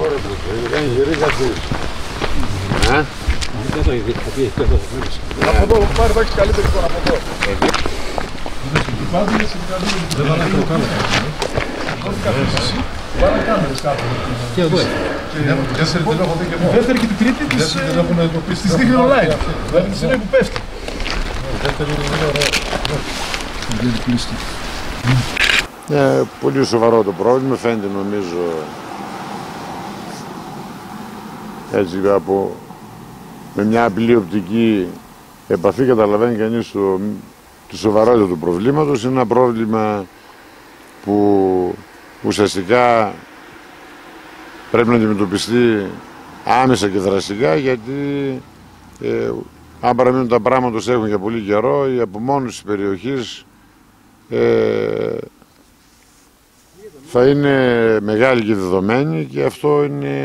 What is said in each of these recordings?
Ωραία που το κάνει γυρίζει. Ε? Από εδώ πάρει θα έχει καλύτερη εικόνα από εδώ. Πάρα κάμερες κάπου. Και εδώ. Τέσσερι την έχω δει και εγώ. Δεύτερη και την τρίτη της Δεύτερη την έχουν εντοπίσει. της δείχνει online. Δηλαδή της είναι που πέφτει. Δεύτερη είναι ωραία. Ε, πολύ σοβαρό το πρόβλημα, φαίνεται νομίζω έτσι από με μια απλή οπτική επαφή καταλαβαίνει κανείς το, τη σοβαρότητα του προβλήματος. Είναι ένα πρόβλημα που ουσιαστικά πρέπει να αντιμετωπιστεί άμεσα και δραστικά γιατί ε, αν παραμείνουν τα πράγματα όσο έχουν για πολύ καιρό η απομόνωση της περιοχής ε, θα είναι μεγάλη και δεδομένη και αυτό είναι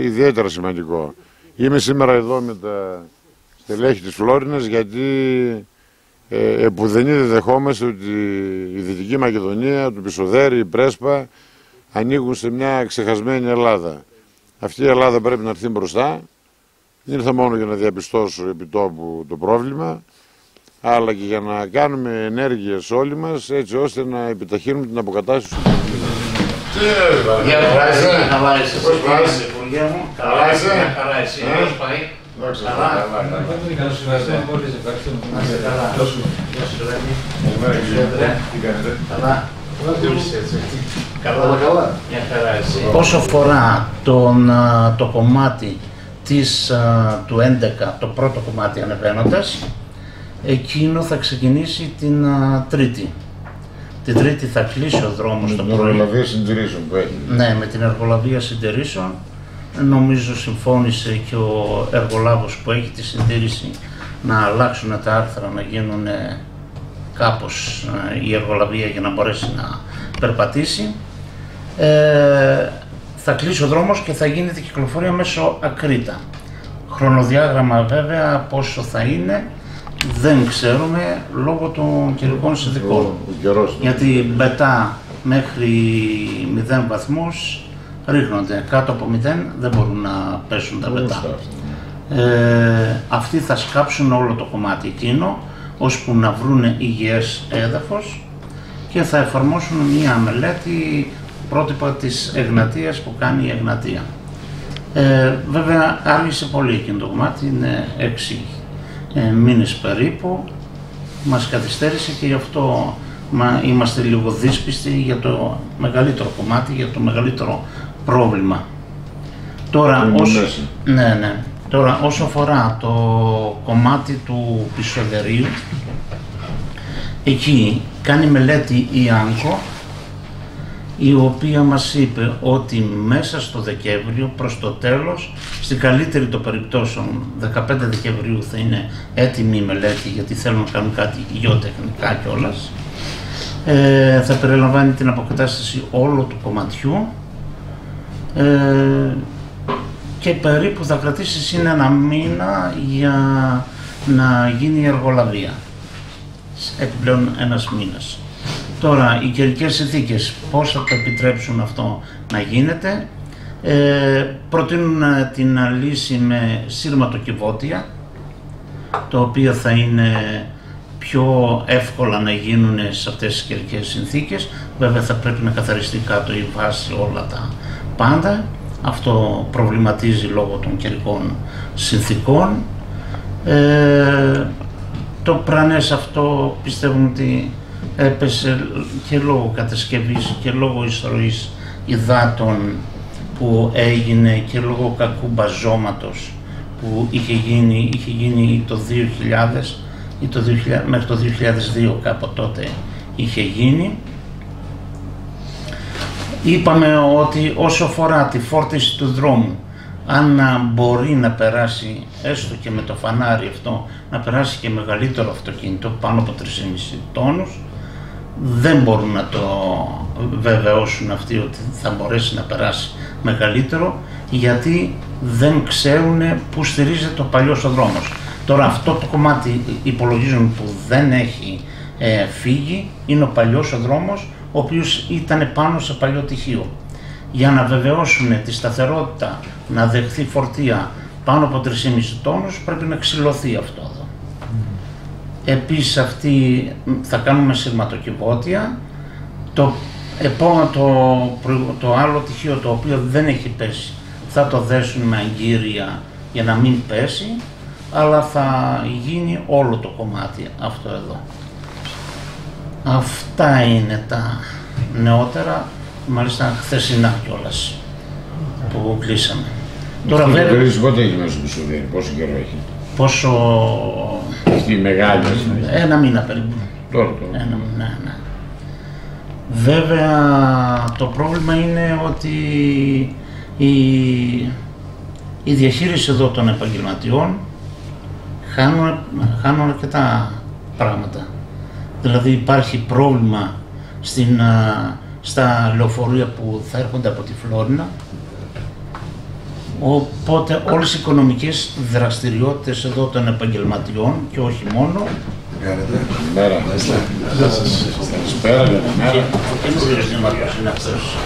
ιδιαίτερα σημαντικό. Είμαι σήμερα εδώ με τα στελέχη της Φλόρινας γιατί ε, επουδενή δεν δεχόμαστε ότι η Δυτική Μακεδονία, το Πισοδέρι, η Πρέσπα ανοίγουν σε μια ξεχασμένη Ελλάδα. Αυτή η Ελλάδα πρέπει να έρθει μπροστά. Δεν ήρθα μόνο για να διαπιστώσω επί τόπου το πρόβλημα, αλλά και για να κάνουμε ενέργειες όλοι μας έτσι ώστε να επιταχύνουμε την αποκατάσταση του προβλήματος. Γεια χαρά είσαι, καλά είσαι. Πώς πας; Υπουργέ μου, Καλά καλά είσαι; είσαι. Καλά εσύ, Ε; πώς πάει. Δόξα τω Καλά. Θεώ, καλά. Καλώς ήρθατε. Να είσαι καλά. Γεια σου. Γεια σου, Ρέμι. Καλημέρα, κύριε. Άντρε. Τι κάνετε; Καλά. Πού είσαι έτσι; Καλά, καλά; Μια χαρά εσύ. Όσο αφορά τον, α, το κομμάτι της, α, του 11, το πρώτο κομμάτι ανεβαίνοντας, εκείνο θα ξεκινήσει την α, Τρίτη. Την Τρίτη θα κλείσει ο δρόμος Με το την πρωί. ορολογία συντηρήσεων που έχεις. Ναι, με την εργολαβία συντηρήσεων. Νομίζω συμφώνησε και ο εργολάβος που έχει τη συντήρηση να αλλάξουν τα άρθρα, να γίνουν ε, κάπως ε, η εργολαβία για να μπορέσει να περπατήσει. Ε, θα κλείσει ο δρόμος και θα γίνεται κυκλοφορία μέσω ακρίτα. Χρονοδιάγραμμα βέβαια πόσο θα είναι δεν ξέρουμε λόγω των καιρικών συνθηκών. Ο καιρός είναι. Γιατί μπετά μέχρι 0 βαθμούς ρίχνονται. Κάτω από 0 δεν μπορούν να πέσουν τα μπετά. Σωστά. Ε, αυτοί θα σκάψουν όλο το κομμάτι εκείνο ώσπου να βρούνε υγιές έδαφος και θα εφαρμόσουν μία μελέτη πρότυπα της Εγνατίας που κάνει η Εγνατία. Ε, βέβαια άργησε πολύ εκείνο το κομμάτι, είναι έξι ε, μήνες περίπου, μας καθυστέρησε και γι' αυτό μα, είμαστε λίγο δύσπιστοι για το μεγαλύτερο κομμάτι, για το μεγαλύτερο πρόβλημα. Τώρα, Είναι όσο, μέσα. ναι, ναι. Τώρα, όσο αφορά το κομμάτι του πισωδερίου, εκεί κάνει μελέτη η Άνκο, η οποία μας είπε ότι μέσα στο Δεκέμβριο προς το τέλος, στην καλύτερη των περιπτώσεων 15 Δεκεμβρίου θα είναι έτοιμη η μελέτη γιατί θέλουν να κάνουν κάτι γεωτεχνικά κιόλας. Ε, θα περιλαμβάνει την αποκατάσταση όλου του κομματιού ε, και περίπου θα κρατήσεις συν ένα μήνα για να γίνει η εργολαβία. Επιπλέον ένας μήνας. Τώρα, οι καιρικές συνθήκες πώς θα το επιτρέψουν αυτό να γίνεται; Ε, προτείνουν ε, την λύση με σύρματοκιβώτια, το οποίο θα είναι πιο εύκολα να γίνουν σε αυτές τις καιρικές συνθήκες. Βέβαια θα πρέπει να καθαριστεί κάτω η βάση όλα τα πάντα. Αυτό προβληματίζει λόγω των καιρικών συνθήκων. Ε, το πρανές αυτό πιστεύουμε ότι έπεσε και λόγω κατασκευής και λόγω εισρωής υδάτων που έγινε και λόγω κακού μπαζώματος που είχε γίνει, είχε γίνει το 2000 ή το 2000, μέχρι το 2002 κάπου τότε είχε γίνει. Είπαμε ότι όσο αφορά τη φόρτιση του δρόμου αν α, μπορεί να περάσει έστω και με το φανάρι αυτό, να περάσει και μεγαλύτερο αυτοκίνητο πάνω από 3,5 τόνους, δεν μπορούν να το βεβαιώσουν αυτοί ότι θα μπορέσει να περάσει μεγαλύτερο γιατί δεν ξέρουν πού στηρίζεται ο παλιός ο δρόμος. Τώρα αυτό το κομμάτι υπολογίζουν που δεν έχει ε, φύγει είναι ο παλιός ο δρόμος ο οποίος ήταν πάνω σε παλιό τυχείο. Για να βεβαιώσουν τη σταθερότητα να δεχθεί φορτία πάνω από 3,5 τόνους πρέπει να ξυλωθεί αυτό εδώ. Επίσης αυτή θα κάνουμε σειρματοκιβώτια. Το, επόμενο, το, προηγου- το άλλο τυχείο το οποίο δεν έχει πέσει θα το δέσουν με αγκύρια για να μην πέσει αλλά θα γίνει όλο το κομμάτι αυτό εδώ. Αυτά είναι τα νεότερα, μάλιστα χθεσινά κιόλας που κλείσαμε. Τώρα Αυτή η βέβαια κρίση πότε έγινε στο Μισουδέρι, πόσο καιρό έχει; πόσο... Αυτή η μεγάλη, ας πούμε. ένα μήνα περίπου. Τώρα, τώρα. Ένα, ναι, ναι. Βέβαια το πρόβλημα είναι ότι η, η διαχείριση εδώ των επαγγελματιών χάνουν, χάνουν αρκετά πράγματα. Δηλαδή υπάρχει πρόβλημα στην, α, στα λεωφορεία που θα έρχονται από τη Φλόρινα Οπότε όλες οι οικονομικές δραστηριότητες εδώ των επαγγελματιών και όχι μόνο Καλημέρα. Καλησπέρα, καλημέρα. ο καινούριος δήμαρχος είναι αυτός.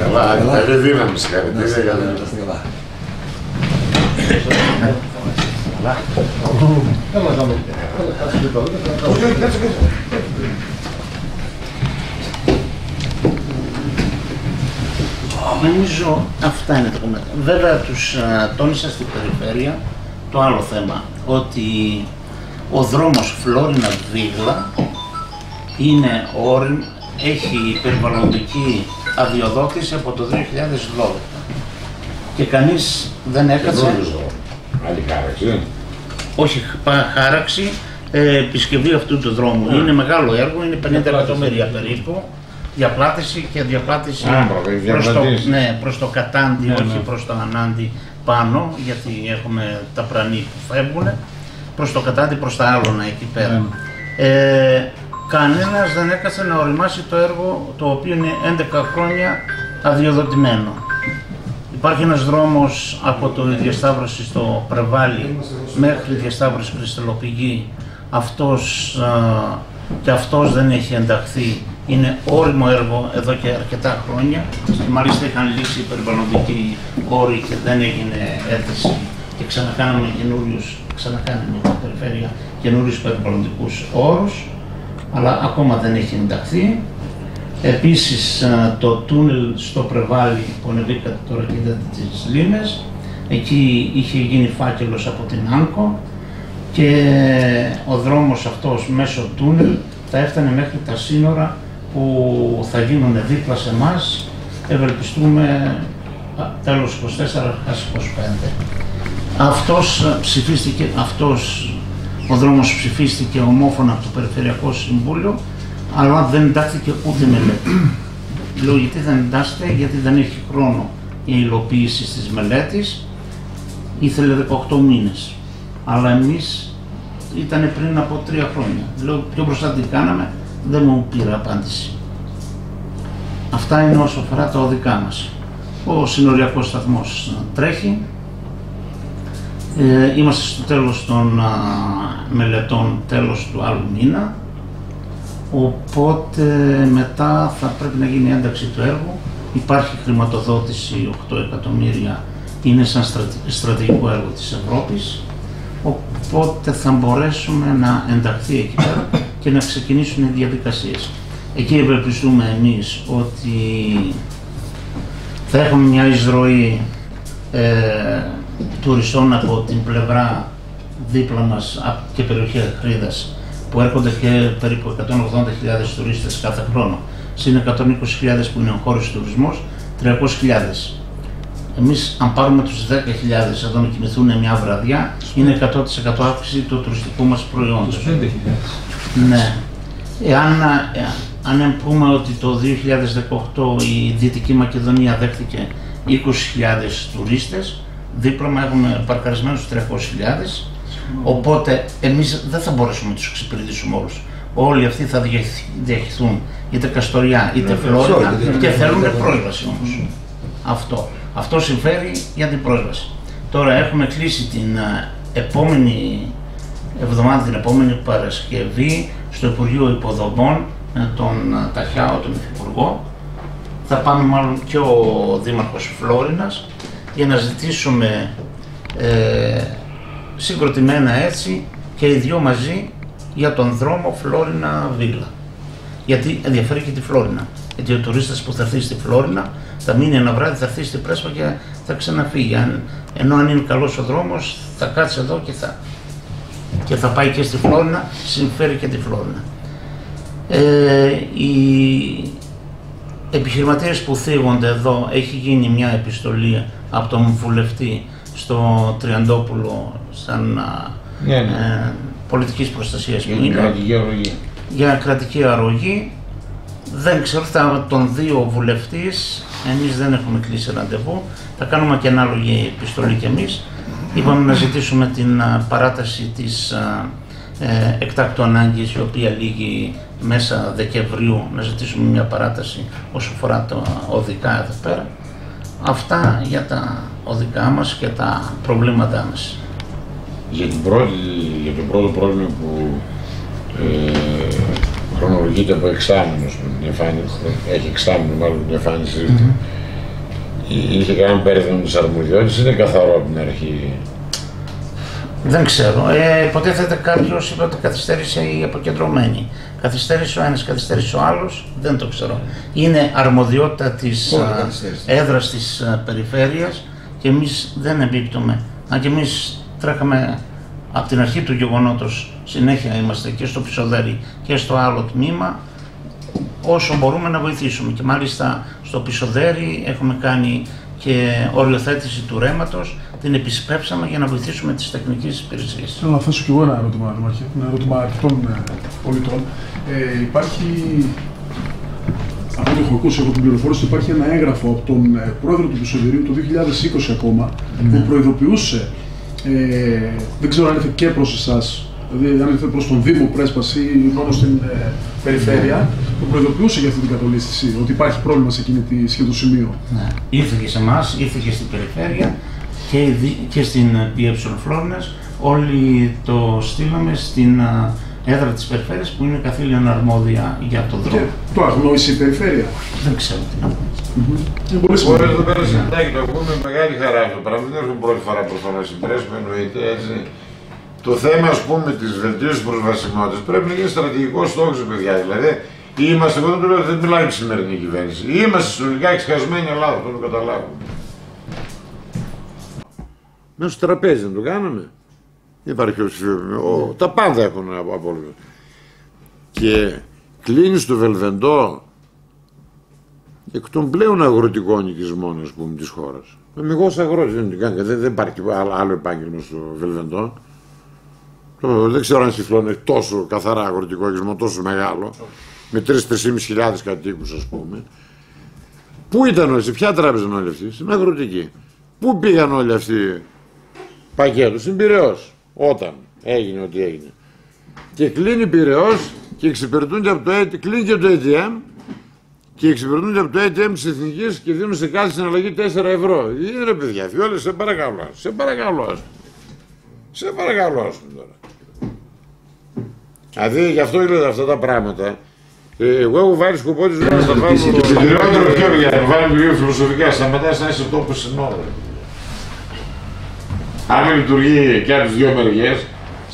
Καλά, καλή δύναμη, συγχαρητήρια. καλά. Νομίζω αυτά είναι τα κομμάτια. Βέβαια τους α, τόνισα στην περιφέρεια το άλλο θέμα, ότι ο δρόμος Φλόρινα Βίγλα είναι όριμ, έχει περιβαλλοντική αδειοδότηση από το 2012 και κανείς δεν έκατσε, Πρώτος εδώ. Άλλη χάραξη. όχι πα- χάραξη, ε, επισκευή αυτού του δρόμου. Είναι μεγάλο έργο, είναι 50 εκατομμύρια περίπου, διαπλάτηση και διαπλάτηση Α, μπράβο, η προς το, διαπλατήση. ναι, προς το κατάντι, Ναι, όχι ναι. προς το ανάντι πάνω, γιατί έχουμε τα πρανή που φεύγουν, προς το κατάντι, προς τα άλλονα εκεί πέρα. Ε, κανένας δεν έκασε να οριμάσει το έργο το οποίο είναι 11 χρόνια αδειοδοτημένο. Υπάρχει ένας δρόμος από το διασταύρωση στο Πρεβάλι μέχρι διασταύρωση Χριστελοπηγή. Αυτός α, και αυτός δεν έχει ενταχθεί. Είναι όριμο έργο εδώ και αρκετά χρόνια και μάλιστα είχαν λήξει οι περιβαλλοντικοί όροι και δεν έγινε αίτηση και ξανακάναμε καινούριους, ξανακάναμε η περιφέρεια καινούριους περιβαλλοντικούς όρους αλλά ακόμα δεν έχει ενταχθεί. Επίσης α, το τούνελ στο Πρεβάλι που ανεβήκατε τώρα και είδατε τις λίμνες, εκεί είχε γίνει φάκελος από την Άνκο και ο δρόμος αυτός μέσω τούνελ θα έφτανε μέχρι τα σύνορα που θα γίνουν δίπλα σε εμά. ευελπιστούμε α, τέλος 24, αρχάς 25. Αυτός α, ψηφίστηκε, αυτός ο δρόμος ψηφίστηκε ομόφωνα από το Περιφερειακό Συμβούλιο, αλλά δεν εντάχθηκε ούτε μελέτη. Λέω γιατί δεν εντάσσεται, γιατί δεν έχει χρόνο η υλοποίηση της μελέτης, ήθελε 18 μήνες. Αλλά εμείς ήταν πριν από τρία χρόνια. Λέω πιο μπροστά τι κάναμε, δεν μου πήρε απάντηση. Αυτά είναι όσο αφορά τα οδικά μας. Ο συνοριακός σταθμός τρέχει, ε, είμαστε στο τέλος των α, μελετών, τέλος του άλλου μήνα. Οπότε μετά θα πρέπει να γίνει ένταξη του έργου. Υπάρχει χρηματοδότηση 8 εκατομμύρια, είναι σαν στρατη- στρατηγικό έργο της Ευρώπης. Οπότε θα μπορέσουμε να ενταχθεί εκεί πέρα και να ξεκινήσουν οι διαδικασίες. Εκεί ευελπιστούμε εμείς ότι θα έχουμε μια εισρωή ε, τουριστών από την πλευρά δίπλα μας απ' και περιοχή Αχρίδας που έρχονται και περίπου 180.000 τουρίστες κάθε χρόνο. Συν 120.000 που είναι ο χώρος τουρισμός, 300.000. Εμείς αν πάρουμε τους 10.000 εδώ να κοιμηθούν μια βραδιά, είναι 100% αύξηση του τουριστικού μας προϊόντος. Ναι. Εάν, ε, αν πούμε ότι το 2018 η Δυτική Μακεδονία δέχτηκε 20.000 τουρίστες, δίπλωμα έχουμε παρκαρισμένους 300.000, οπότε εμείς δεν θα μπορέσουμε να τους εξυπηρετήσουμε όλους. Όλοι αυτοί θα διαχει- διαχειριστούν είτε Καστοριά είτε Φλόρινα και θέλουν πρόσβαση όμως. Αυτό. Αυτό συμφέρει για την πρόσβαση. Τώρα έχουμε κλείσει την ε, επόμενη εβδομάδα, την επόμενη Παρασκευή, στο Υπουργείο Υποδομών με τον ε, Ταχιάο, τον Υφυπουργό. Θα πάμε μάλλον και ο Δήμαρχος Φλόρινας για να ζητήσουμε ε, συγκροτημένα έτσι και οι δυο μαζί για τον δρόμο Φλόρινα Βίγλα. Γιατί ενδιαφέρει και τη Φλόρινα. Γιατί ο τουρίστας που θα έρθει στη Φλόρινα θα μείνει ένα βράδυ, θα έρθει στην Πρέσπα και θα ξαναφύγει. Αν, ενώ αν είναι καλός ο δρόμος θα κάτσει εδώ και θα, και θα πάει και στη Φλόρινα, συμφέρει και τη Φλόρινα. Ε, οι επιχειρηματίες που θίγονται εδώ, έχει γίνει μια επιστολή από τον βουλευτή στο Τριαντόπουλο σαν α, Ναι, ναι. ε, πολιτικής προστασίας που Είναι είναι κρατική αρρωγή. για κρατική αρρωγή. Δεν ξέρω, θα τον δύο βουλευτής, εμείς δεν έχουμε κλείσει ραντεβού, θα κάνουμε και ανάλογη επιστολή κι εμείς. Είπαμε να ζητήσουμε την α, παράταση της α, ε, εκτάκτου ανάγκης, η οποία λύγει μέσα Δεκεμβρίου, να ζητήσουμε μια παράταση όσο αφορά τα οδικά εδώ πέρα. Αυτά για τα οδικά μας και τα προβλήματά μας. Για, την πρώτη, για το πρώτο πρόβλημα που ε, χρονολογείται από εξάμεινο, την εμφάνιση, έχει εξάμεινο μάλλον την εμφάνιση του. Είχε κάνει πέρδευμα τη αρμοδιότητα, είναι καθαρό από την αρχή; Δεν ξέρω. Ε, υποτίθεται κάποιος είπε ότι καθυστέρησε η αποκεντρωμένη. Καθυστέρησε ο ένας, καθυστέρησε ο άλλος. Δεν το ξέρω. Είναι αρμοδιότητα της Πότε καθυστέρησε; έδρας της περιφέρειας και εμείς δεν εμπίπτουμε. Αν και εμείς τρέχαμε από την αρχή του γεγονότος, συνέχεια είμαστε και στο Πισοδέρι και στο άλλο τμήμα, όσο μπορούμε να βοηθήσουμε. Και μάλιστα στο Πισοδέρι έχουμε κάνει και οριοθέτηση του ρέματος, την επισπεύσαμε για να βοηθήσουμε τις τεχνικές υπηρεσίες. Θέλω να θέσω κι εγώ ένα ερώτημα, Δήμαρχε, ένα ερώτημα αρκετών ε, πολιτών. Ε, υπάρχει, από ό,τι έχω ακούσει από την πληροφόρηση, υπάρχει ένα έγγραφο από τον ε, πρόεδρο του Πισωδηρίου το 2020 ακόμα, που προειδοποιούσε, ε, δεν ξέρω αν ήρθε και προς εσάς, δηλαδή αν ήρθε προς τον Δήμο Πρέσπας ή μόνο στην ε, περιφέρεια, που προειδοποιούσε για αυτή την κατολίσθηση, ότι υπάρχει πρόβλημα σε, εκείνη τη, σε εκείνο το σημείο. Ναι. Ήρθε και σε εμάς, ήρθε και στην περιφέρεια και, η δι- και στην ΠΕ Φλόρινας. Όλοι το στείλαμε στην α, έδρα της περιφέρειας που είναι καθήλυνα αρμόδια για τον Και δρόμο. το αγνόησε η περιφέρεια. Δεν ξέρω τι να πω. Είναι πολύ Μπορεί σημαντικό. εδώ πέρα συντάκι το ακούμε με μεγάλη χαρά αυτό το πράγμα. Δεν έρχομαι πρώτη φορά προφανώ στην πρέσβη, εννοείται έτσι. Το θέμα, ας πούμε, της βελτίωσης προσβασιμότητας πρέπει να γίνει στρατηγικό στόχος, παιδιά. Δηλαδή, είμαστε, εγώ δεν το λέω, δεν μιλάει η σημερινή κυβέρνηση. Είμαστε συνολικά εξχασμένη Ελλάδα, αυτό το καταλάβουμε. Μέσα στο τραπέζι δεν το κάναμε. Δεν υπάρχει ο, Τα πάντα έχουν απόλυτα. Και κλείνεις το Βελβεντό εκ των πλέον αγροτικών οικισμών ας πούμε της χώρας. Αμυγός αγρότης, δεν, δεν, δεν υπάρχει άλλο, άλλο επάγγελμα στο Βελβεντό. Το- Δεν ξέρω αν στη Φλόνα έχει τόσο καθαρά αγροτικό οικισμό, τόσο μεγάλο, με 3-3.500 χιλιάδες κατοίκους ας πούμε. Πού ήταν όλοι, σε ποια τράπεζα ήταν όλοι αυτοί, στην αγροτική. Πού πήγαν όλοι αυτοί πακέτο, στην Πειραιώς, όταν έγινε ό,τι έγινε. Και κλείνει Πειραιώς και εξυπηρετούνται από το ATM, κλείνει και το ATM και εξυπηρετούνται από το ATM της Εθνικής και δίνουν σε κάθε συναλλαγή 4 ευρώ. Είναι ρε παιδιά, φιόλες, σε παρακαλώ. Σε παρακαλώ, ας πούμε. Σε παρακαλώ, ας πούμε τώρα. Δηλαδή, γι' αυτό λέω αυτά τα πράγματα. Ε, εγώ έχω βάλει σκοπό της ζωή να τα βάλω. Χειρότερο πιο για να βάλω λίγο φιλοσοφικά. Σταματά να είσαι τόπος συνόδου. Αν λειτουργεί και από τις δύο μεριές,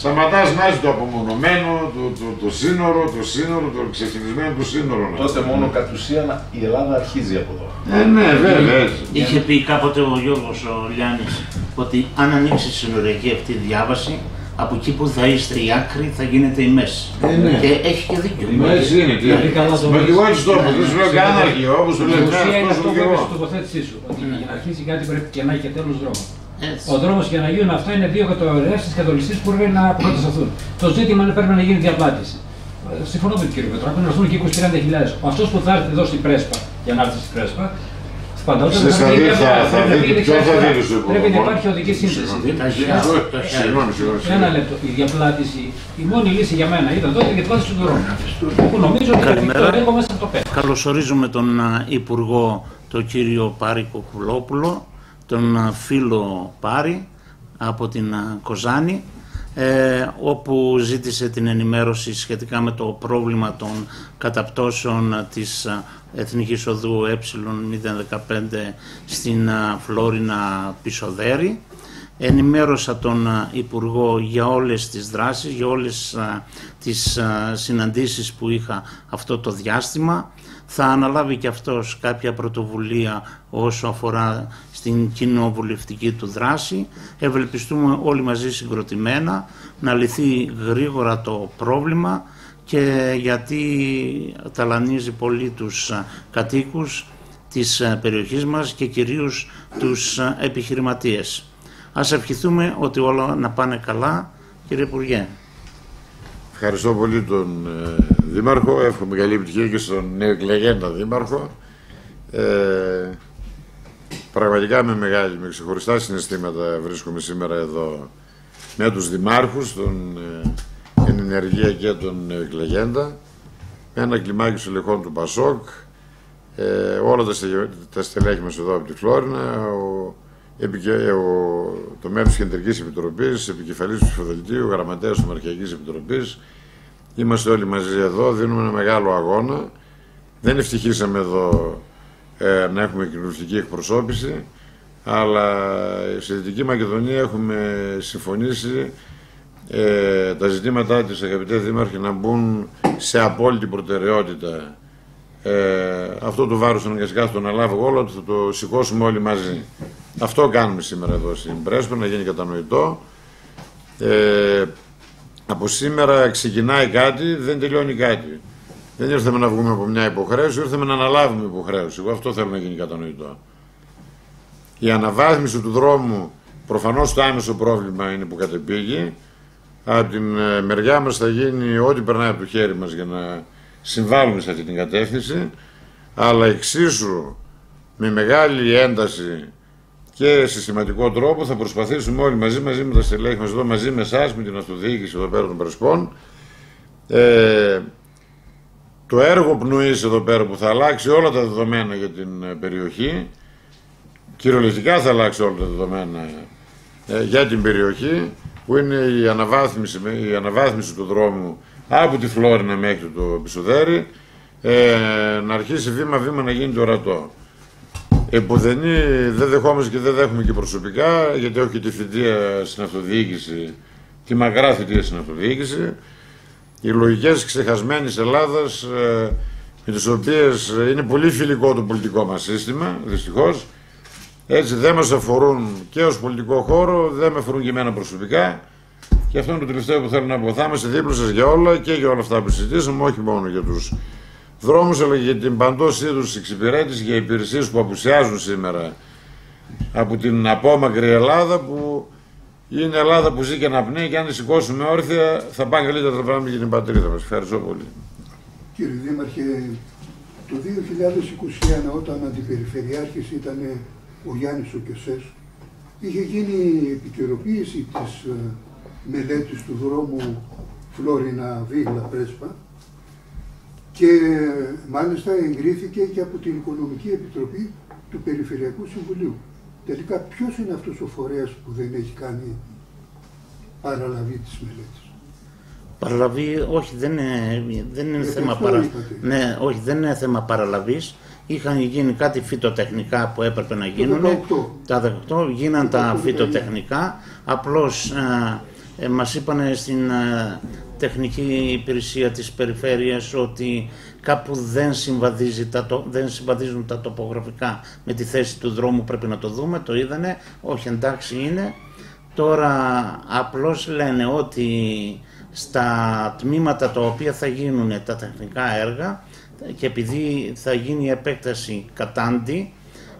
σταματάς να είσαι το απομονωμένο, το, το, το σύνορο, το σύνορο, το ξεφυλισμένο του σύνορο. Τότε μόνο κατ' ουσίαν η Ελλάδα αρχίζει από εδώ. Ε, ναι, βέβαια. έτσι. Είχε πει κάποτε ο Γιώργος ο Λιάννης ότι αν ανοίξει συνοριακή αυτή η διάβαση, από εκεί που θα είστε η άκρη θα γίνετε η μέση. Ε, ναι. Και έχει και δίκιο. Μα έτσι είναι. τι- Πολύ καλά το Μα και εγώ βρεις. έτσι το είπα. Δεν σου λέω κανένα αρχαίο. Όπως σου Η λέω, ουσία είναι ναι, αυτό αυτό που και είπες εγώ. στην τοποθέτησή σου. Ότι για να αρχίσει κάτι πρέπει και να έχει και τέλος δρόμο. Έτσι. Ο δρόμος για να γίνουν αυτά είναι δύο κατορρεύσει και κατολιστέ που πρέπει να πρωτοσταθούν. Το ζήτημα είναι πρέπει να γίνει διαπλάτηση. Ε, Συμφωνώ με τον κύριο Πετράκο, να έρθουν και 20-30 Ο αυτός που θα έρθει εδώ στην Πρέσπα, για να έρθει στην Πρέσπα, σπαντότερα Εσείς θα πει δείτε- μια θα- φορά. θα Πρέπει να δείτε πει ποιο θα δεξιά-αριστερά. δείτε στο Πρέπει να υπουργό. υπάρχει οδική σύνθεση. Συγγνώμη, συγγνώμη. Ένα λεπτό. Η διαπλάτηση, η μόνη λύση για μένα ήταν τότε η διαπλάτηση του δρόμου. Που νομίζω ότι είναι Καλημέρα. εφικτό έργο μέσα από το ΠΕΠ. Καλωσορίζουμε τον α, Υπουργό, τον κύριο Πάρη Κοκουλόπουλο, τον α, φίλο Πάρη από την α, Κοζάνη, ε, όπου ζήτησε την ενημέρωση σχετικά με το πρόβλημα των καταπτώσεων της α, Εθνικής Οδού Ε015 στην α, Φλόρινα Πισοδέρη. Ενημέρωσα τον α, Υπουργό για όλες τις δράσεις, για όλες α, τις α, συναντήσεις που είχα αυτό το διάστημα. Θα αναλάβει και αυτός κάποια πρωτοβουλία όσο αφορά στην κοινοβουλευτική του δράση. Ευελπιστούμε όλοι μαζί συγκροτημένα να λυθεί γρήγορα το πρόβλημα και γιατί ταλανίζει πολύ τους α, κατοίκους της α, περιοχής μας και κυρίως τους α, επιχειρηματίες. Ας ευχηθούμε ότι όλα να πάνε καλά, κύριε Υπουργέ. Ευχαριστώ πολύ τον ε, Δήμαρχο. Εύχομαι καλή επιτυχία και στον νέο εκλεγέντα Δήμαρχο. Ε, πραγματικά με μεγάλη, με ξεχωριστά συναισθήματα βρίσκομαι σήμερα εδώ με τους Δημάρχους, τον ε, εν ενεργεία και τον νέο εκλεγέντα, με ένα κλιμάκι στελεχών του Πασόκ, ε, όλα τα, στελε- τα στελέχη μας εδώ από τη Φλόρινα, ο, επικε- ο, το μέλος της Κεντρικής Επιτροπής, επικεφαλής του Ψηφοδελτίου, γραμματέας της Ομαρχιακής Επιτροπής. Είμαστε όλοι μαζί εδώ, δίνουμε ένα μεγάλο αγώνα. Δεν ευτυχήσαμε εδώ ε, να έχουμε κοινωνιστική εκπροσώπηση, αλλά στη Δυτική Μακεδονία έχουμε συμφωνήσει ε, τα ζητήματά της, αγαπητέ Δήμαρχε, να μπουν σε απόλυτη προτεραιότητα ε, αυτό το βάρος αναγκαστικά θα το αναλάβω εγώ, αλλά θα το σηκώσουμε όλοι μαζί. Αυτό κάνουμε σήμερα εδώ στην Πρέσπο, να γίνει κατανοητό. Ε, από σήμερα ξεκινάει κάτι, δεν τελειώνει κάτι. Δεν ήρθαμε να βγούμε από μια υποχρέωση, ήρθαμε να αναλάβουμε υποχρέωση. Εγώ αυτό θέλω να γίνει κατανοητό. Η αναβάθμιση του δρόμου, προφανώς το άμεσο πρόβλημα είναι που κατεπήγει. Από την ε, μεριά μας θα γίνει ό,τι περνάει από το χέρι μας για να συμβάλλουμε σε αυτή την κατεύθυνση, αλλά εξίσου με μεγάλη ένταση και συστηματικό τρόπο θα προσπαθήσουμε όλοι μαζί, μαζί με τα στελέχη μας εδώ, μαζί με εσάς, με την αυτοδιοίκηση εδώ πέρα των Πρεσπών, ε, το έργο πνοής εδώ πέρα που θα αλλάξει όλα τα δεδομένα για την ε, περιοχή, κυριολεκτικά θα αλλάξει όλα τα δεδομένα ε, για την περιοχή, που είναι η αναβάθμιση, η αναβάθμιση του δρόμου από τη Φλόρινα μέχρι το Πισοδέρι, ε, να αρχίσει βήμα-βήμα να γίνεται ορατό. Επουδενή δεν δεχόμαστε και δεν δέχομαι και προσωπικά, γιατί έχω και τη θητεία στην αυτοδιοίκηση, τη μακρά θητεία στην αυτοδιοίκηση. Οι λογικές ξεχασμένης Ελλάδας, ε, με τις οποίες είναι πολύ φιλικό το πολιτικό μας σύστημα, δυστυχώς, έτσι δεν μας αφορούν και ως πολιτικό χώρο, δεν με αφορούν και εμένα προσωπικά. Και αυτό είναι το τελευταίο που θέλω να πω. Θα είμαστε δίπλα σας για όλα και για όλα αυτά που συζητήσαμε, όχι μόνο για τους δρόμους αλλά και για την παντός είδους εξυπηρέτηση για υπηρεσίες που απουσιάζουν σήμερα από την απόμακρη Ελλάδα που είναι Ελλάδα που ζει και αναπνέει και αν τη σηκώσουμε όρθια θα πάνε καλύτερα τα πράγματα για την πατρίδα μας. Ευχαριστώ πολύ. Κύριε Δήμαρχε, το 2021 όταν αντιπεριφερειάρχης ήταν ο Γιάννης ο Κεσές, είχε γίνει επικαιροποίηση της ε, μελέτης του δρόμου Φλόρινα Βίγλα Πρέσπα και μάλιστα εγκρίθηκε και από την Οικονομική Επιτροπή του Περιφερειακού Συμβουλίου. Τελικά ποιος είναι αυτός ο φορέας που δεν έχει κάνει παραλαβή της μελέτης; Παραλαβή, όχι, δεν είναι, δεν είναι Γιατί θέμα αυτό παρα... είπατε. ναι, όχι, δεν είναι θέμα παραλαβής. Είχαν γίνει κάτι φυτοτεχνικά που έπρεπε να γίνουν. 18. Τα 18 γίναν Το τα 19. φυτοτεχνικά. Απλώς ε, ε, μας είπαν στην ε, τεχνική υπηρεσία της περιφέρειας ότι κάπου δεν, συμβαδίζει τα, το- δεν συμβαδίζουν τα τοπογραφικά με τη θέση του δρόμου πρέπει να το δούμε, το είδανε, όχι εντάξει είναι. Τώρα απλώς λένε ότι στα τμήματα τα οποία θα γίνουν τα τεχνικά έργα και επειδή θα γίνει η επέκταση κατάντη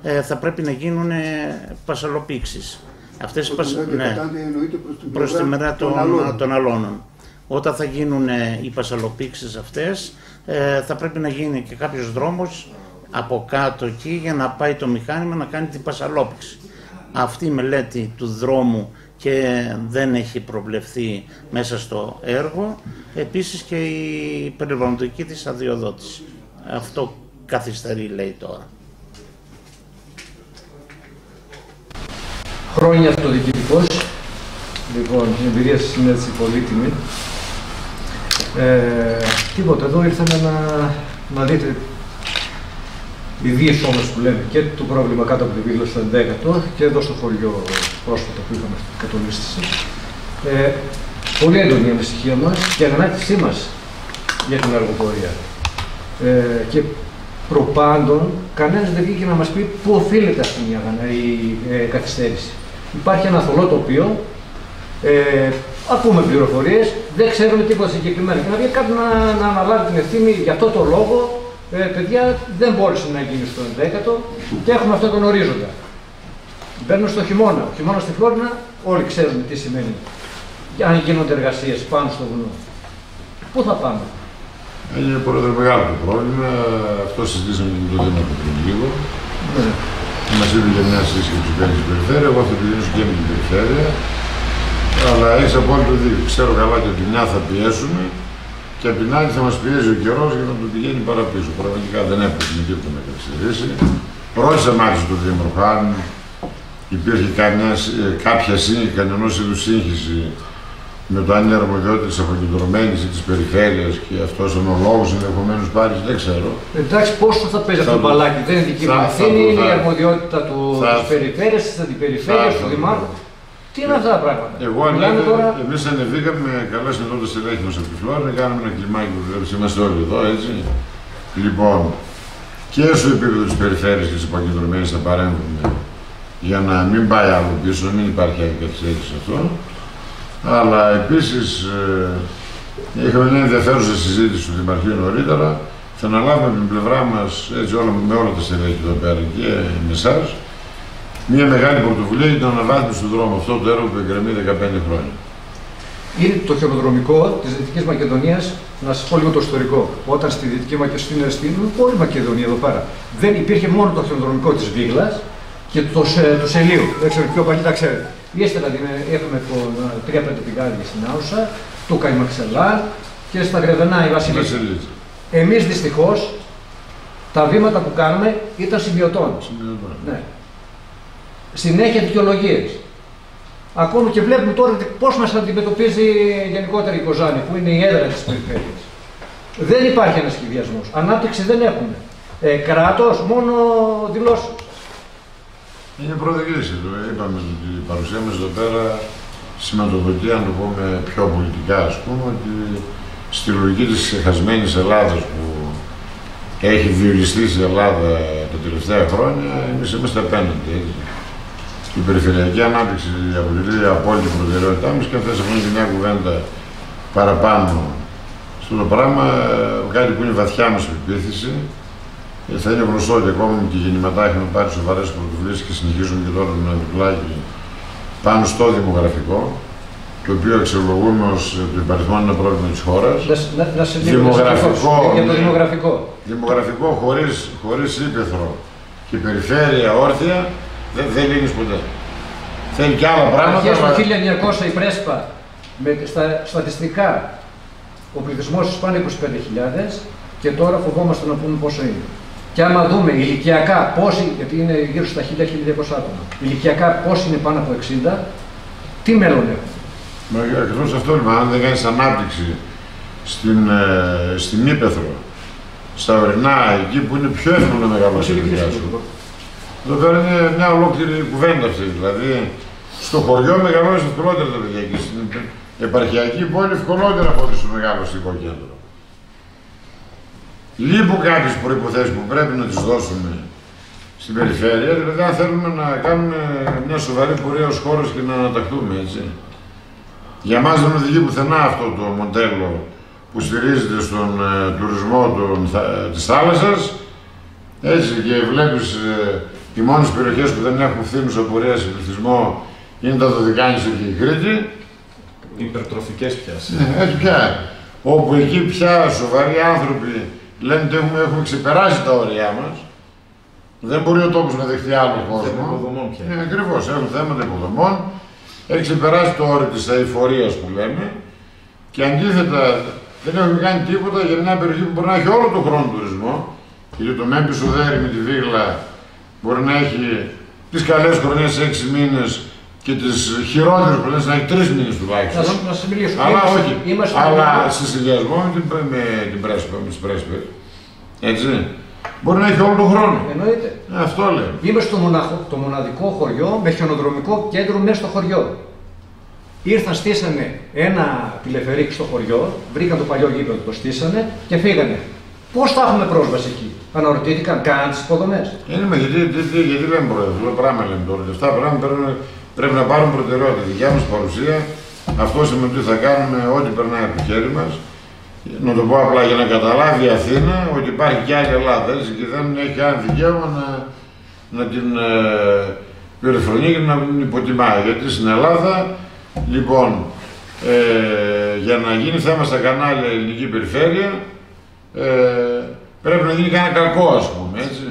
ε, θα πρέπει να γίνουν ε, πασαλοπήξεις. Αυτές οι Όταν πασ... λέτε ναι, κατάντη εννοείται προς την προς τη πλευρά μερά των, των αλώνων. των αλώνων. Όταν θα γίνουν ε, οι πασαλοπήξεις αυτές, ε, θα πρέπει να γίνει και κάποιος δρόμος από κάτω εκεί για να πάει το μηχάνημα να κάνει την πασαλόπηξη. Αυτή η μελέτη του δρόμου και δεν έχει προβλεφθεί μέσα στο έργο, επίσης και η περιβαλλοντική της αδειοδότηση. Αυτό καθυστερεί λέει τώρα. Χρόνια αυτοδιοικητικός. Λοιπόν, η εμπειρία σας είναι έτσι πολύτιμη. Ε, τίποτα, εδώ ήρθαμε να, να δείτε οι δύο όμως που λέμε και το πρόβλημα κάτω από τη βίλα στο 11ο και εδώ στο χωριό πρόσφατα που είχαμε αυτή την κατολίστηση. Ε, πολύ έντονη η ανησυχία μας και η ανάγκησή μας για την αργοπορία. Ε, και προπάντων, κανένας δεν βγήκε να μας πει πού οφείλεται αυτή η, αγανα- η ε, καθυστέρηση. Υπάρχει ένα θολό τοπίο, ε, ακούμε πληροφορίες, δεν ξέρουμε τίποτα συγκεκριμένα. Και να βγει κάποιος να, να αναλάβει την ευθύνη για αυτό το λόγο, ε, παιδιά δεν μπόρεσε να γίνει στο 11ο και έχουμε αυτόν τον ορίζοντα. Μπαίνουν στο χειμώνα. Ο χειμώνα στη Φλόρινα όλοι ξέρουμε τι σημαίνει. Αν γίνονται εργασίες πάνω στο βουνό. Πού θα πάμε; Είναι πρόεδρε μεγάλο το πρόβλημα. Αυτό συζητήσαμε και με τον Δήμαρχο πριν λίγο. Ναι. Μα είπε για μια σύσκεψη που κάνει στην περιφέρεια. Εγώ θα επιδεινώσω και με την περιφέρεια. Αλλά έχει απόλυτο δίκιο. Ξέρω καλά και ότι μια θα πιέσουμε και απ' την άλλη θα μας πιέζει ο καιρός για να το πηγαίνει παραπίσω. Πραγματικά δεν έπρεπε με τίποτα να καθυστερήσει. Ρώτησα μάλιστα τον Δήμαρχο αν υπήρχε καμιάς, ε, κάποια σύγχυση, κανένα είδους σύγχυση με το αν είναι αρμοδιότητα τη αποκεντρωμένη ή τη περιφέρεια και αυτός είναι ο λόγο ενδεχομένως πάρεις, δεν ξέρω. Εντάξει, πόσο θα παίζει αυτό Θα το το- μπαλάκι. Δεν είναι δική θα- μου θα ευθύνη, το- είναι η θα- αρμοδιότητα του θα- της περιφέρειας, της αντιπεριφέρειας, θα- του θα- δημάρχου. Τι είναι αυτά τα πράγματα; Εγώ Μιλάμε ανέβη, τώρα. εμείς ανεβήκαμε, καλέσαμε τότε στελέχη μας από τη Φλόρινα, κάναμε ένα κλιμάκι που βέβαια είμαστε όλοι εδώ, έτσι. Λοιπόν, και στο επίπεδο της περιφέρειας και της αποκεντρωμένης θα παρέμβουμε για να μην πάει άλλο πίσω, να μην υπάρχει άλλη καθυστέρηση σε αυτό. Αλλά επίσης ε, είχαμε μια ενδιαφέρουσα συζήτηση στο Δημαρχείο νωρίτερα. Θα αναλάβουμε από την πλευρά μας, έτσι όλα, με όλα τα στελέχη εδώ πέρα και με εσάς, μια μεγάλη πρωτοβουλία για την αναβάθμιση του δρόμου. Αυτό το έργο που εγκρεμεί 15 χρόνια. Είναι το χειροδρομικό της Δυτικής Μακεδονίας. Να σας πω λίγο το ιστορικό. Όταν στη Δυτική Μακεδονία, στην όλη Μακεδονία εδώ πέρα, δεν υπήρχε μόνο το χειροδρομικό της Βίγλας και το, σε- του Σελίου. Δεν ξέρω πιο παλιά τα ξέρετε. Ύστερα δηλαδή, έχουμε το 3-5 πηγάδια στην Άουσα, το Καϊμαξελά και στα Γρεβενά η Βασιλίσσα. Βασιλίτσα. Εμείς δυστυχώς τα βήματα που κάνουμε ήταν σημειωτών. Ναι. Συνέχεια δικαιολογίες. Ακόμη και βλέπουμε τώρα πώς μας αντιμετωπίζει γενικότερα η Κοζάνη, που είναι η έδρα της περιφέρειας. Δεν υπάρχει ένας σχεδιασμός. Ανάπτυξη δεν έχουμε. Ε, Κράτος, μόνο δηλώσεις. Είναι προοδηγήση. Το είπαμε ότι η παρουσία μας εδώ πέρα σηματοδοτεί, αν το πούμε πιο πολιτικά, ας πούμε, ότι στη λογική της ξεχασμένης Ελλάδας που έχει διοριστεί η Ελλάδα τα τελευταία χρόνια, εμείς είμαστε απέναντι. Έτσι. Η περιφερειακή ανάπτυξη αποτελεί απόλυτη προτεραιότητά μας και αν θες να πούμε και μια κουβέντα παραπάνω στο το πράγμα, κάτι που είναι βαθιά μας πεποίθηση, ε, Θα είναι γνωστό ότι ακόμα και γεννηματά έχουμε πάρει σοβαρές πρωτοβουλίες και συνεχίζουμε και τώρα με ένα διπλάκι πάνω στο δημογραφικό, το οποίο αξιολογούμε ως το υπαριθμό ένα πρόβλημα της χώρας. Να, σ- να, να σε λίγο Δημογραφικό, Για το ναι. δημογραφικό. Δημογραφικό χωρίς χωρίς ύπεθρο και περιφέρεια όρθια δεν, δεν λύνεις ποτέ. Θέλει και άλλα πράγματα. Αρχές αλλά- το 1900 η Πρέσπα, με, στα στατιστικά, ο πληθυσμός τη πάνω 25.000 και τώρα φοβόμαστε να πούμε πόσο είναι. Και άμα δούμε ηλικιακά πόσοι, γιατί είναι γύρω στα 1000-1200 άτομα, ηλικιακά πόσοι είναι πάνω από 60, τι μέλλον έχουν; Μα ακριβώς αυτό λοιπόν, αν δεν κάνεις ανάπτυξη στην, ε, στην Ήπεθρο, στα ορεινά, εκεί που είναι πιο εύκολο να μεγαλώσει η παιδιά σου. Εδώ πέρα είναι μια ολόκληρη κουβέντα αυτή. Δηλαδή, στο χωριό μεγαλώνεις ευκολότερα τα παιδιά και στην επαρχιακή πόλη ευκολότερα από ότι στο μεγάλο αστικό κέντρο. Λείπουν κάποιες προποθέσει που πρέπει να τις δώσουμε στην περιφέρεια, δηλαδή αν θέλουμε να κάνουμε μια σοβαρή πορεία ως χώρος και να αναταχθούμε, έτσι. Για μας δεν οδηγεί πουθενά αυτό το μοντέλο που στηρίζεται στον ε, τουρισμό των, θα- της θάλασσας, έτσι και βλέπεις ε, οι μόνες περιοχές που δεν έχουν φθήνουσα πορεία σε πληθυσμό είναι τα Δωδικάνησα και η Κρήτη Υπερτροφικές πιάσεις. Ναι, έτσι πια. Όπου εκεί πια σοβαροί άνθρωποι λένε ότι έχουμε, έχουμε ξεπεράσει τα όρια μας. Δεν μπορεί ο τόπος να δεχτεί άλλο κόσμο. υποδομών πια. Ναι, ακριβώς. Έχουν θέματα υποδομών. Έχει ξεπεράσει το όριο της αηφορίας που λέμε. Και αντίθετα, δεν έχουμε κάνει τίποτα για μια περιοχή που μπορεί να έχει όλο τον χρόνο τουρισμό. Γιατί το Μέμπι Ουδέρι με τη Βίγλα μπορεί να έχει τις καλές χρονιές 6 μήνες και τις χειρότερες χρονιέ να έχει 3 μήνες Να, τουλάχιστον. σας- να σας μιλήσω. Αλλά Είμαστε- όχι. Είμαστε Αλλά στο- σε συνδυασμό με την, με την πρέσπα, με τις πρέσπες. Έτσι. Μπορεί να έχει όλο τον χρόνο. Εννοείται. Ε, αυτό λέω. Είμαι στο μοναχο, το μοναδικό χωριό με χιονοδρομικό κέντρο μέσα στο χωριό. Ήρθαν, στήσανε ένα τηλεφερίκ στο χωριό, βρήκαν το παλιό γήπεδο, το στήσανε και φύγανε. Πώς θα έχουμε πρόσβαση εκεί, αναρωτήθηκαν, κάναν τις υποδομές. Είναι με γιατί, γιατί, γιατί λέμε πρόεδρε, αυτό το πράγμα λέμε τώρα. Αυτά τα πράγματα πρέπει, να- πρέπει να πάρουν προτεραιότητα. Η δικιά μας παρουσία, αυτό σημαίνει ότι θα κάνουμε ό,τι περνάει από το χέρι μας. Να το πω απλά για να καταλάβει η Αθήνα ότι υπάρχει και άλλη Ελλάδα έτσι, και δεν έχει κανένα δικαίωμα να, να την ε, περιφρονεί και να την υποτιμάει. Γιατί στην Ελλάδα, λοιπόν, ε, για να γίνει θέμα στα κανάλια ελληνική περιφέρεια, ε, πρέπει να γίνει κανένα κακό, ας πούμε, έτσι.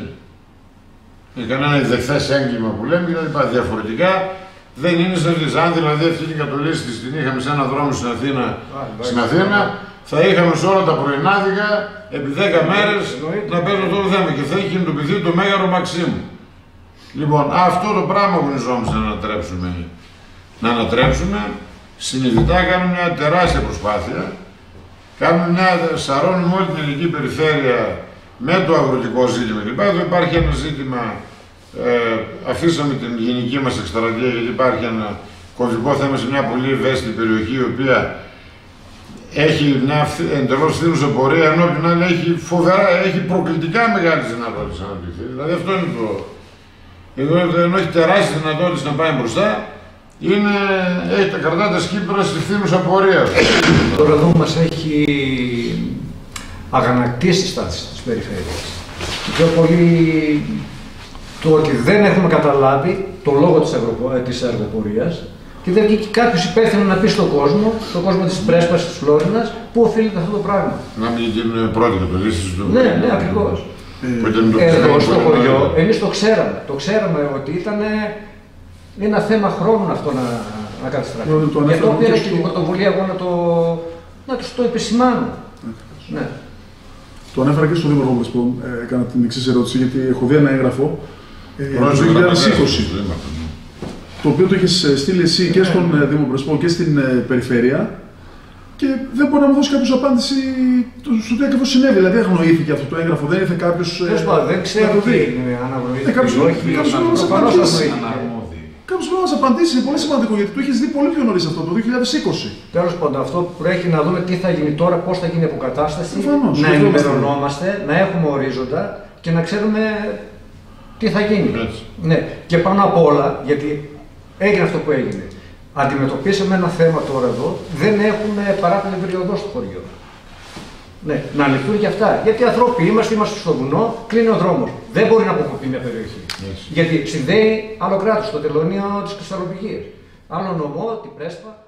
Για κανένα ιδεχθέ έγκλημα που λέμε και τα λοιπά. Διαφορετικά δεν είναι σαν τις. Αν δηλαδή αυτή την κατολίστη την είχαμε σε ένα δρόμο στην Αθήνα, στην Αθήνα θα είχαμε σε όλα τα πρωινάδικα επί 10 μέρες να παίζουμε αυτό το θέμα και θα έχει κινητοποιηθεί το μέγαρο Μαξίμου. Λοιπόν, αυτό το πράγμα αγωνιζόμαστε να ανατρέψουμε. Να ανατρέψουμε, συνειδητά κάνουμε μια τεράστια προσπάθεια. Κάνουμε μια, σαρώνουμε όλη την ελληνική περιφέρεια με το αγροτικό ζήτημα κλπ. Εδώ υπάρχει ένα ζήτημα, ε, αφήσαμε την γενική μας εκστρατεία γιατί υπάρχει ένα κομβικό θέμα σε μια πολύ ευαίσθητη περιοχή η οποία έχει μια εντελώς φθήνουσα πορεία ενώ απ' την άλλη έχει φοβερά, έχει προκλητικά μεγάλες δυνατότητες να αναπτυχθεί. Δηλαδή αυτό είναι το... Εδώ ενώ έχει τεράστιες δυνατότητες να πάει μπροστά, είναι, έχει τα κρατά τα σκύπτρα στη φθήνουσα πορεία. Τώρα εδώ μας έχει αγανακτήσει η στάση της περιφέρειας. Πιο πολύ το ότι δεν έχουμε καταλάβει το λόγο της, αεροπο... της αεροπορίας και δεν βγήκε κάποιος υπεύθυνο να πει στον κόσμο, στον κόσμο της Πρέσπας της Φλόρινας, πού οφείλεται αυτό το πράγμα. Να μην την πρώτη κατολίστη του. Ναι, ναι, ακριβώς. Που ήταν το Εδώ πιστεύω στο που χωριό, ήταν- εμείς το ξέραμε. Το ξέραμε ότι ήταν ένα θέμα χρόνου αυτό να, να καταστραφεί. Το- το Γι' αυτό ανέφερα πήρα και και στο- την πρωτοβουλία εγώ να το, να τους το επισημάνω. Ναι. Το ανέφερα και στο Δήμαρχο που που ε, έκανα την εξής ερώτηση, γιατί έχω δει ένα έγγραφο ε, Πρώτη το 2020, κατολίστη. το οποίο το έχει στείλει εσύ και στον ε, Δήμο Πρεσπό και στην ε, Περιφέρεια και δεν μπορεί να μου δώσει κάποιος απάντηση το- στο τι ακριβώς συνέβη. Δηλαδή, αγνοήθηκε αυτό το έγγραφο, δεν ήρθε κάποιος. Τέλος πάντων, δεν ξέρω τι είναι Ε, αναγνωρίζεται κάποιος- ή όχι. κάποιος πρέπει να μας Προφανώς απαντήσει. αγνοήθηκε. Κάποιος πρέπει να μας απαντήσει, είναι πολύ σημαντικό γιατί το έχεις δει πολύ πιο νωρίς αυτό, το 2020. Τέλος πάντων, αυτό που έχει να δούμε τι θα γίνει τώρα, πώς θα γίνει η αποκατάσταση, Προφανώς, να αυτό ενημερωνόμαστε, να έχουμε ορίζοντα και να ξέρουμε τι θα γίνει; Έτσι. Ναι, και πάνω απ' όλα, γιατί έγινε αυτό που έγινε. Αντιμετωπίσαμε ένα θέμα τώρα εδώ, δεν έχουμε παράπλευρη περιοδός στο χωριό. Ναι, να λυθούν και αυτά. Γιατί άνθρωποι είμαστε, είμαστε στο βουνό, κλείνει ο δρόμος. Δεν μπορεί να αποκοπεί μια περιοχή. Έτσι. Γιατί συνδέει άλλο κράτος, το τελωνίο της Κρυσταλλοπηγία. Άλλο νομό, την Πρέσπα.